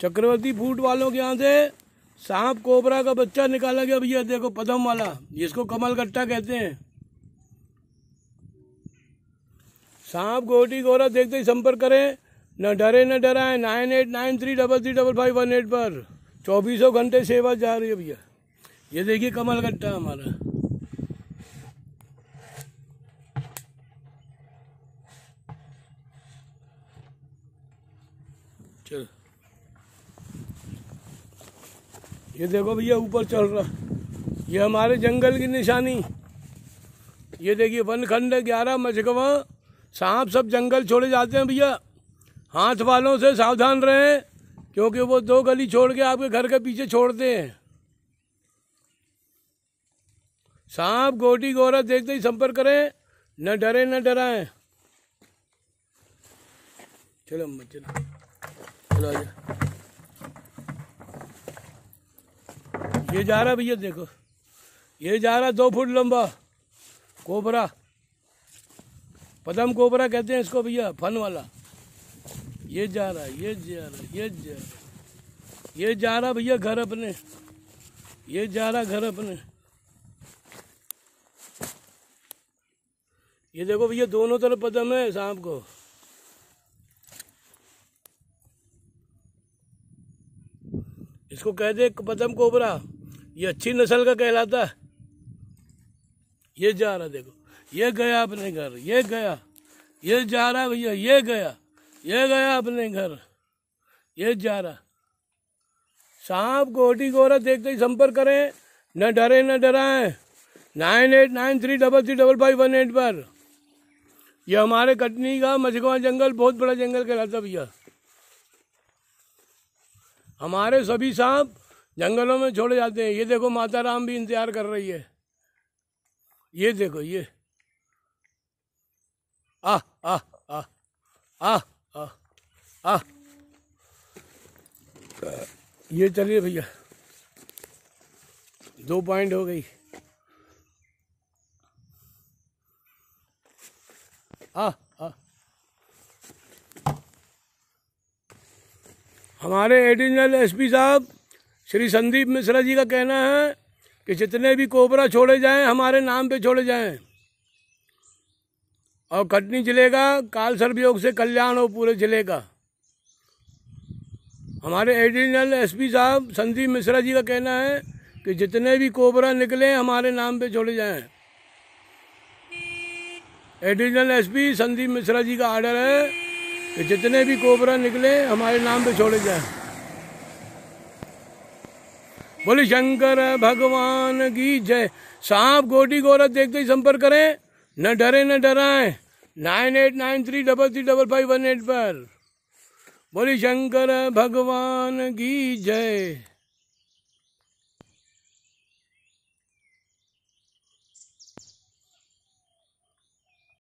चक्रवर्ती food वालों के यहाँ से सांप कोबरा का बच्चा निकाला गया, भैया, देखो पदम वाला, जिसको कमल गट्टा कहते हैं। सांप गोटी गोरा देखते ही संपर्क करें, न डरे, न डराए, nine eight nine three double three double five one eight पर। चौबीसों घंटे सेवा जा रही है, भैया। ये देखिए कमल गट्टा हमारा। चल। ये देखो भैया, ऊपर चल रहा। ये हमारे जंगल की निशानी। ये देखिए, वन खंड ग्यारह मचकवा सांप सब जंगल छोड़े जाते हैं भैया। हाथ वालों से सावधान रहें, क्योंकि वो दो गली छोड़ के आपके घर के पीछे छोड़ते हैं। सांप गोटी गोरा देखते ही संपर्क करें, न डरे, न डराएँ। चलो चलो चलो आजा ये जा रहा भैया, देखो। ये जा रहा दो फुट लंबा कोबरा। पदम कोबरा कहते हैं इसको भैया, फन वाला। ये जा रहा ये जा रहा ये जा रहा ये जा रहा भैया घर अपने। ये जा रहा घर अपने। ये देखो भैया, दोनों तरफ़ पदम है सांप को। इसको कहते हैं पदम कोबरा। ये अच्छी नस्ल का कहलाता ये जा रहा देखो। ये गया अपने घर, ये गया। ये जा रहा भैया, ये गया। ये गया अपने घर, ये जा रहा। सांप, गोटी गोरा देखते ही संपर्क करें। न डरे, न डराएँ। Nine eight nine three double three double five one eight पर। यह हमारे कटनी का मझगवा जंगल, बहुत बड़ा जंगल कहलाता भैया। हमारे सभी सांप जंगलों में छोड़े जाते हैं। ये देखो माता राम भी इंतज़ार कर रही है। ये देखो, ये। आ आ आ आ आ आ ये चलिए भैया। दो पॉइंट हो गई। आ आ हमारे एडिशनल एसपी साहब श्री संदीप मिश्रा जी का कहना है कि जितने भी कोबरा छोड़े जाएँ, हमारे नाम पे छोड़े जाएँ। और कटनी ज़िले का काल सर्वयोग से कल्याण हो पूरे ज़िले का हमारे एडिशनल एसपी साहब संदीप मिश्रा जी का कहना है कि जितने भी कोबरा निकले, हमारे नाम पे छोड़े जाएँ। एडिशनल एसपी संदीप मिश्रा जी का आर्डर है कि जितने भी कोबरा निकले, हमारे नाम पे छोड़े जाएँ। बोले, शंकर, भगवान की जय। सांप गोटी गोरख देखते ही संपर्क करें। न डरे, न डराएँ। Nine eight nine three double three double five one eight पर। बोले, शंकर, भगवान की जय।